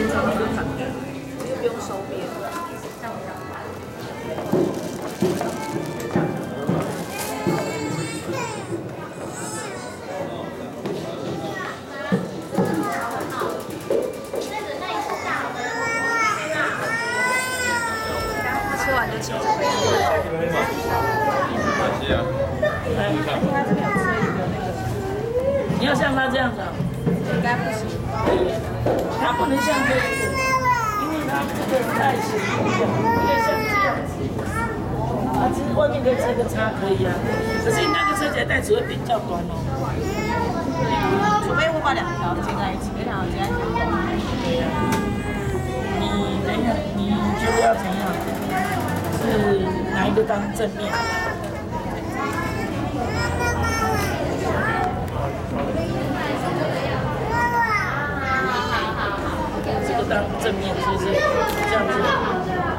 吃完就吃。你要像他这样子啊，应该不行。不能像这样子，因为它这个太显不一样，应该像这样子。啊，其实外面可以车个叉可以啊，可是你那个车起来带子会比较短哦。除非我把两条接在一起，两条接在一起。对呀、你等一下，你觉得要怎样？是哪一个当正面？当正面，其实这样子。